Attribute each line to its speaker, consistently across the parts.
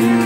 Speaker 1: you.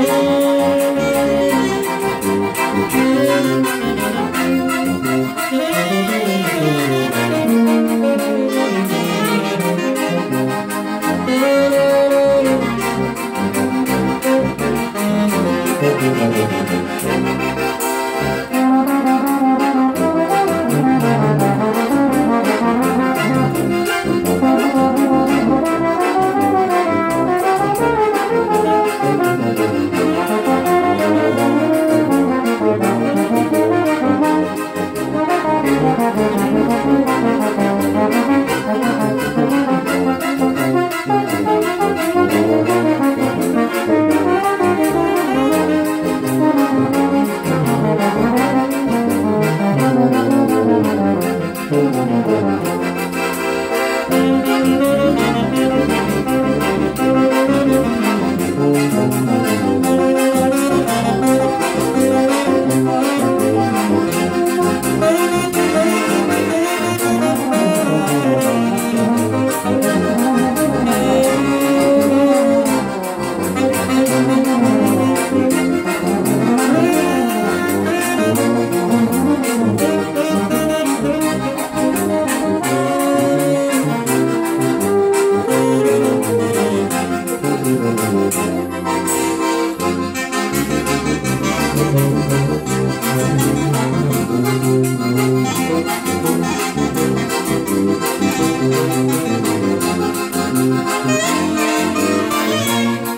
Speaker 1: Yeah.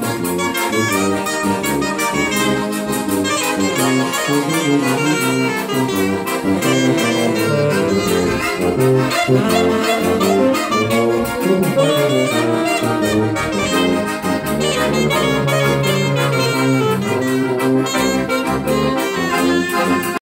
Speaker 1: Thank you.